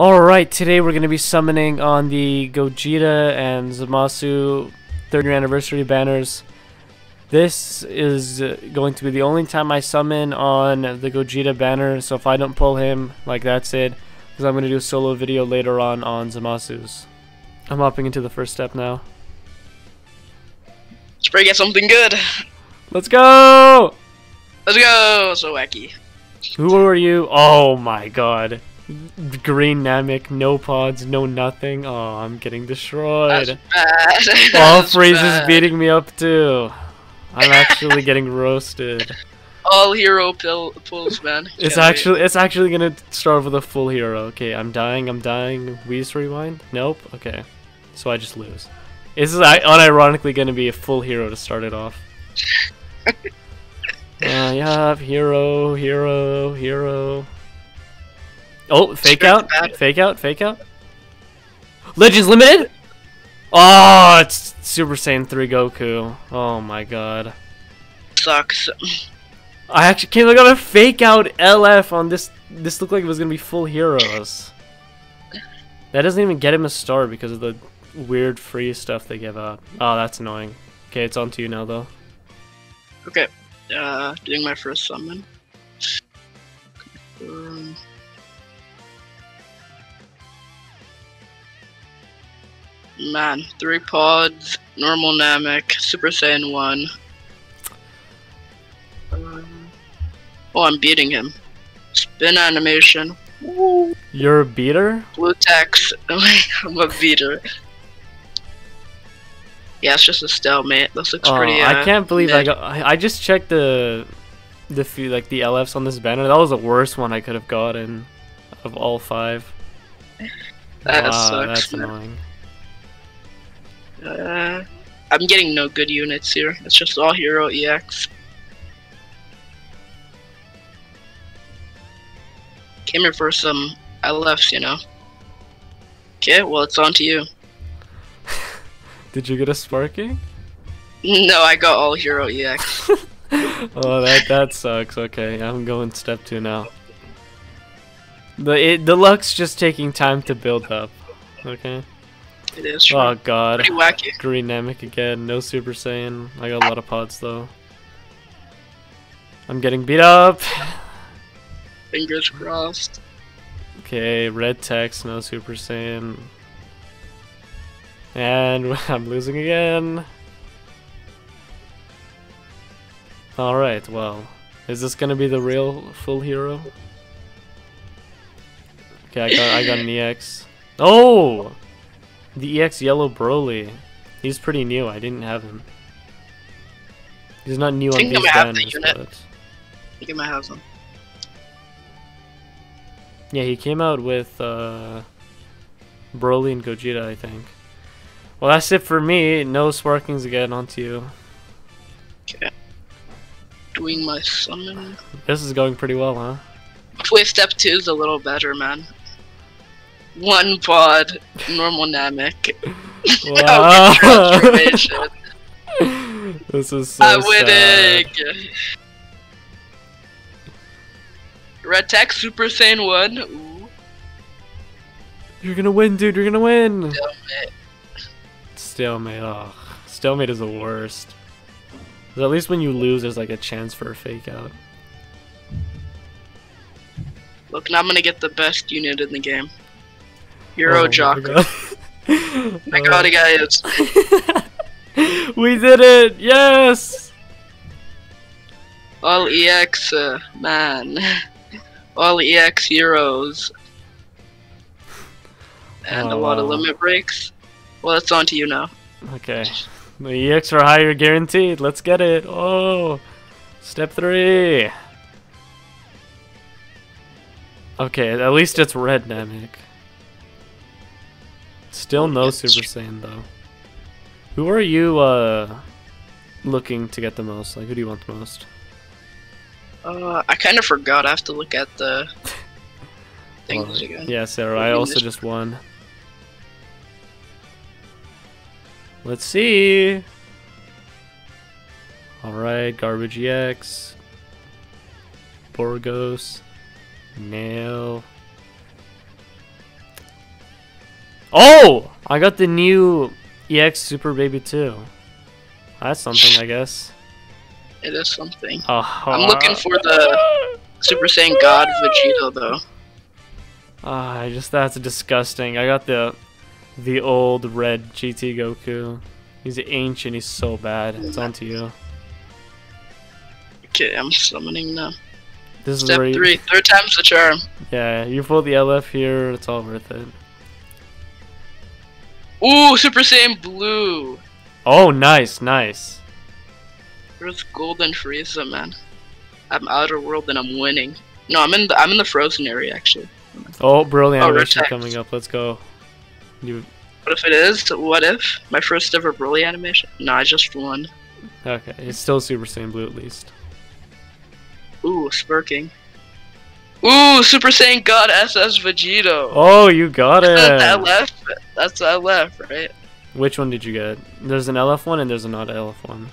Alright, today we're going to be summoning on the Gogeta and Zamasu 3rd year anniversary banners. This is going to be the only time I summon on the Gogeta banner, so if I don't pull him, like that's it. Because I'm going to do a solo video later on on Zamasu's. I'm hopping into the first step now. Spray get something good. Let's go! Let's go. So wacky. Who are you? Oh my god. Green Namek, no pods, no nothing. Oh, I'm getting destroyed. That's bad. All Frieza is beating me up too. I'm actually getting roasted. All hero pill pulls, man. It's Can't wait. actually it's actually gonna start with a full hero. Okay, I'm dying, I'm dying. Whis rewind? Nope. Okay. So I just lose. This is i- unironically gonna be a full hero to start it off. uh, yeah, hero, hero, hero. Oh, fake out, fake out, fake out. Legends limited. Oh, it's Super Saiyan 3 Goku. Oh my god. sucks. I actually came. I got a fake out LF on this. This looked like it was gonna be full heroes. That doesn't even get him a star because of the weird free stuff they give out. Oh, that's annoying. Okay, it's on to you now though. Okay. Uh, doing my first summon. Um, man, three pods, normal Namek, Super Saiyan 1. Um, oh, I'm beating him. Spin animation. Woo. You're a beater. Blue text. I'm a beater. Yeah, it's just a stalemate. This looks Oh, pretty. I uh, can't believe I got. I I just checked the, the few like the LFs on this banner. That was the worst one I could have gotten, of all five. That wow, sucks, that's man. annoying. Uh, I'm getting no good units here. It's just all hero EX. Came here for some LFs, you know. Okay, well, it's on to you. Did you get a Sparky? No, I got all hero EX. oh, that that sucks. Okay, I'm going step two now. The it, the luck's just taking time to build up. Okay. It is true. Oh god. pretty wacky. Green Namek again. No Super Saiyan. I got a lot of pods though. I'm getting beat up. Fingers crossed. Okay, red text. No Super Saiyan. And I'm losing again. Alright, well. Is this gonna be the real full hero? Okay, I got I got an EX. Oh! The EX yellow Broly. He's pretty new, I didn't have him. He's not new on these might the but I think I might have some. yeah, he came out with uh Broly and Gogeta, I think. Well that's it for me. No sparkings again onto you. Doing my summon. This is going pretty well, huh? Wait, step two is a little better, man. One pod, normal Namek. Wow. this is so I'm winning! Red Tech Super Saiyan 1. Ooh, You're gonna win, dude. You're gonna win. stalemate. Stalemate. Oh, stalemate is the worst. at least when you lose, there's like a chance for a fake out. Look, now I'm gonna get the best unit in the game. Oh Jock. God. I got it, guys. we did it! Yes! All EX, uh, man. All EX heroes. And a Oh, lot of limit breaks. Well, it's on to you now. Okay. The EX for higher guaranteed. Let's get it. Oh! Step three. Okay, at least it's red Namek. Still no Super Saiyan though. Who are you uh looking to get the most? Like who do you want the most? Uh, I kind of forgot. I have to look at the things Well, again. Yeah, Sarah, I also this- just won. Let's see. Alright, Garbage EX. Borgos. Nail. Oh! I got the new EX Super Baby 2. That's something, I guess. It is something. Oh, I'm looking for the Super Saiyan God Vegeta though. Ah, I just that's disgusting. I got the the old red GT Goku. He's ancient. He's so bad. It's on to you. Okay, I'm summoning now. This is Step where you, three, third time's the charm. yeah, you pull the LF here. It's all worth it. Ooh, Super Saiyan Blue. Oh, nice, nice. Where's Golden Frieza, man? I'm outer world and I'm winning. No, I'm in the I'm in the frozen area actually. Oh, Broly Oh, animation coming up. Let's go. You What if it is? What if my first ever Broly animation? No, I just won. okay? It's still Super Saiyan Blue at least. Ooh, smirking. Ooh, Super Saiyan God SS Vegito. Oh, you got it. LF. That's LF, right? Which one did you get? There's an LF one and there's a not LF one.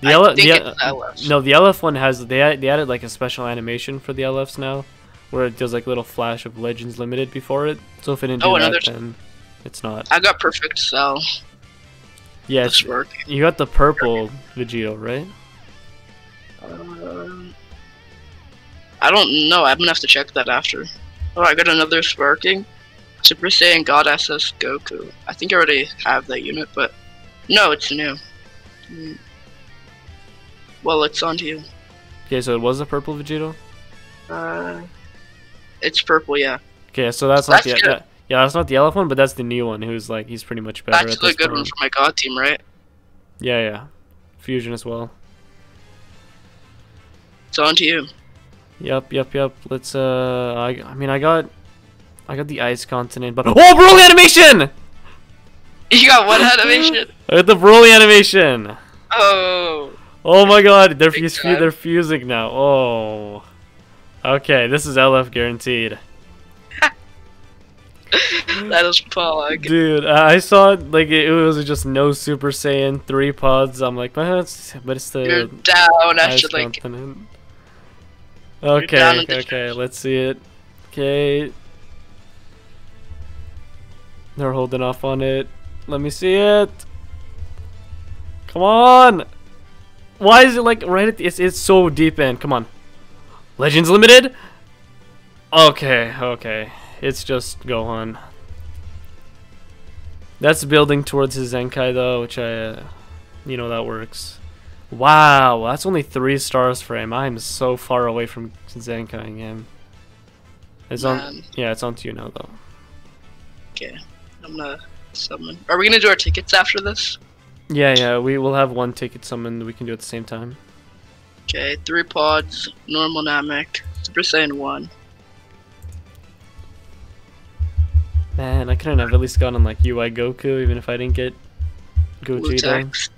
The think the, LF. No, the LF one has they add, they added like a special animation for the LFs now, where it does like a little flash of Legends Limited before it. So if it didn't do Oh, that, then it's not. I got perfect cell. Yeah, That's it's, working. you got the purple Vegito, right? Um, I don't know. I'm gonna have to check that after. Oh, I got another sparking. Super Saiyan God SS Goku. I think I already have that unit, but no, it's new. Hmm. Well, it's on to you. Okay, so it was a purple Vegito. Uh, it's purple, yeah. Okay, so that's not the good. yeah, that's not the LF one, but that's the new one. Who's like he's pretty much better That's at good one for my God team, right? Yeah, yeah, fusion as well. It's on to you. Yep, yep, yep. Let's uh, I, I mean, I got, I got the ice continent, but oh, Broly animation! You got one animation. I got the Broly animation. Oh, Oh my God, they're Big fus- time. they're fusing now. Oh, okay, this is LF guaranteed, that is Pog. dude. I I saw it like it, it was just no Super Saiyan three pods. I'm like, well, it's, but it's the You're the down ice after like continent. down Okay, in the okay, let's see it. Okay. They're holding off on it. Let me see it. Come on. Why is it like right at the, it's, it's so deep in. Come on. Legends Limited? Okay, okay. It's just Gohan. That's building towards his Zenkai though, which I, uh, you know, that works. Wow, that's only three stars for him. I'm so far away from Zenkaiing him. It's on. Yeah, it's on to you now though. okay. I'm gonna summon. Are we gonna do our tickets after this? Yeah, yeah. We will have one ticket summoned. We can do at the same time. Okay, three pods, normal Namek, Super Saiyan 1. Man, I couldn't have at least gotten like UI Goku, even if I didn't get Gogeta.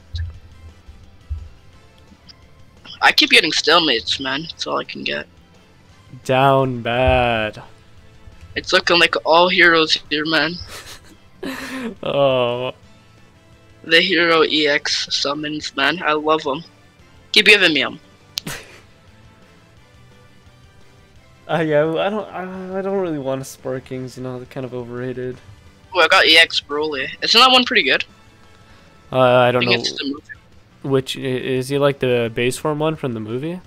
I keep getting stalemates, man. That's all I can get. Down bad. It's looking like all heroes here, man. Oh, The hero EX summons, man. I love them. Keep giving me them. uh, yeah. I don't. I, I don't really want Sparkings. You know, they're kind of overrated. Oh, I got EX Broly. Isn't that one pretty good? Uh, I I don't think know it's the movie. which is he like the base form one from the movie.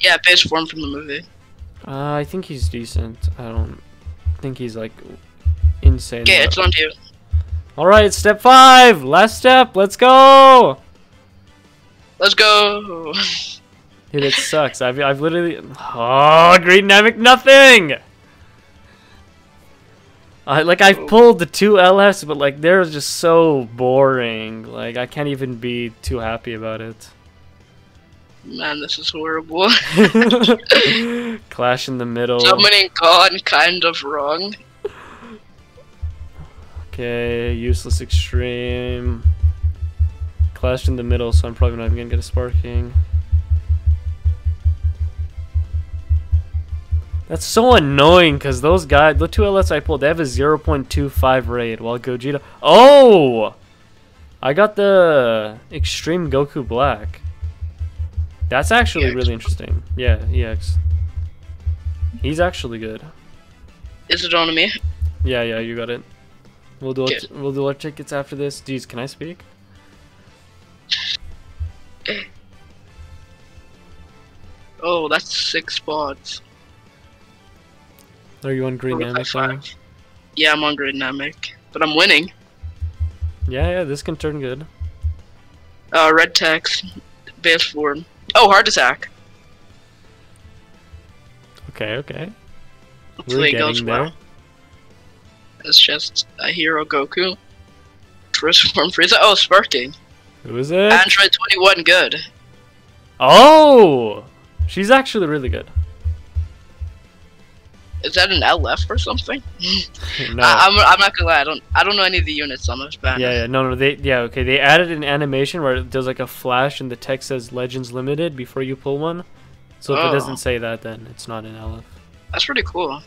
Yeah, base form from the movie. Uh, I think he's decent. I don't think he's like insane. Okay, it's on you. All right, step five, last step. Let's go. Let's go. Dude, it sucks. I've I've literally oh green Namek nothing. I like I pulled the two LS, but like they're just so boring. Like I can't even be too happy about it. Man, this is horrible. Clash in the middle. Summoning God kind of wrong. Okay, useless extreme. Clash in the middle, so I'm probably not even gonna get a sparking. That's so annoying because those guys, the two LS I pulled, they have a 0.25 raid while Gogeta. Oh! I got the Extreme Goku Black. That's actually EX. really interesting. Yeah, EX. He's actually good. Is it on to me? Yeah, yeah, you got it. We'll do it. We'll do our tickets after this. Jeez, can I speak? Oh, that's six spots. Are you on green Or Namek? Yeah, I'm on green Dynamic, but I'm winning. Yeah, yeah. This can turn good. Uh, red text, base form. Oh, heart attack. Okay, okay. Hopefully goes getting well. It's just a hero Goku. Transform Frieza. Oh, sparking. Who is it? Android 21 good. Oh, she's actually really good. Is that an LF or something? No. I, I'm, I'm not gonna lie. I don't I don't know any of the units on this banner. Yeah, yeah, no, no, they, yeah, okay, they added an animation where it does like a flash and the text says Legends Limited before you pull one. So if Oh. it doesn't oh. say that, then it's not an LF. That's pretty cool.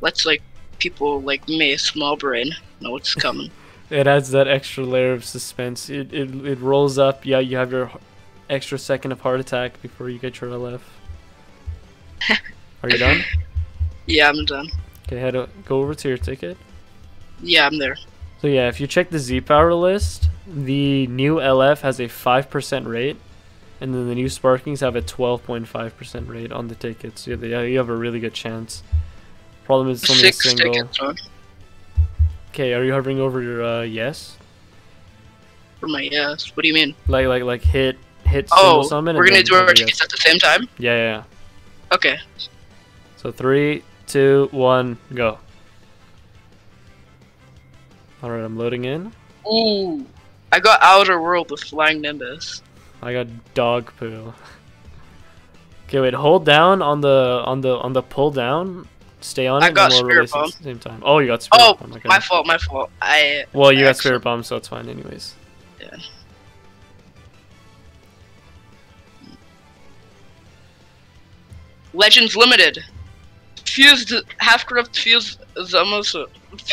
Let's like people like me, small brain, know what's coming. It adds that extra layer of suspense. It, it, it rolls up, yeah, you have your extra second of heart attack before you get your LF. Are you done? yeah, I'm done. Okay, head o- go over to your ticket. Yeah, I'm there. So yeah, if you check the Z Power list, the new LF has a 5% rate, and then the new Sparkings have a 12.5% rate on the tickets. So yeah, you have a really good chance. Problem is it's only Six a single. tickets on Okay, are you hovering over your uh, yes? for my yes. What do you mean? Like like like hit hit single Oh, summon. we're gonna do our tickets yes. at the same time. Yeah, yeah, yeah. Okay. So three, two, one, go. All right, I'm loading in. Ooh, I got Outer World with Flying Nimbus. I got dog poo. Okay, wait. Hold down on the on the on the pull down. Stay on I it. got we'll Spirit it Bomb. at the same time. Oh, you got spirit Oh, bomb. Okay. my fault. My fault. I well, you got excellent. spirit bomb, so it's fine, anyways. Yeah. Legends Limited. Fused half corrupt fused Zamasu.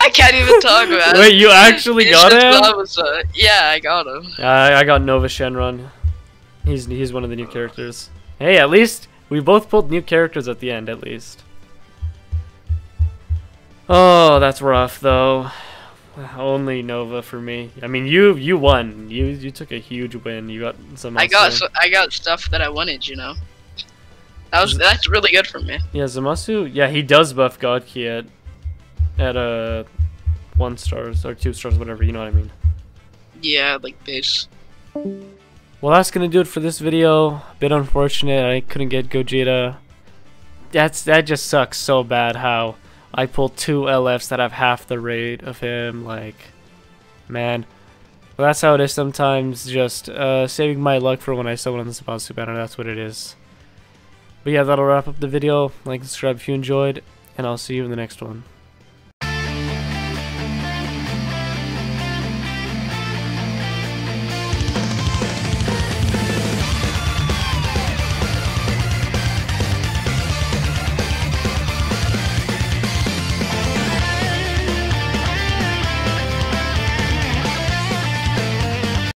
I can't even talk about it. Wait, you actually got him? Yeah, I got him. I I got Nova Shenron. He's he's one of the new characters. Hey, at least we both pulled new characters at the end, at least. Oh, that's rough though. Only Nova for me. I mean, you you won. You you took a huge win. You got some. I got so, I got stuff that I wanted, you know. That was that's really good for me. Yeah, Zamasu. Yeah, he does buff God Ki at at uh one stars or two stars, whatever. You know what I mean. Yeah, like this. Well, that's gonna do it for this video. A Bit unfortunate, I couldn't get Gogeta. That's that just sucks so bad. How I pulled two LFs that have half the rate of him. Like, man. Well, that's how it is sometimes. Just uh, saving my luck for when I summon on the Zamasu banner. That's what it is. But yeah, that'll wrap up the video. Like, subscribe if you enjoyed, and I'll see you in the next one.